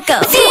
go.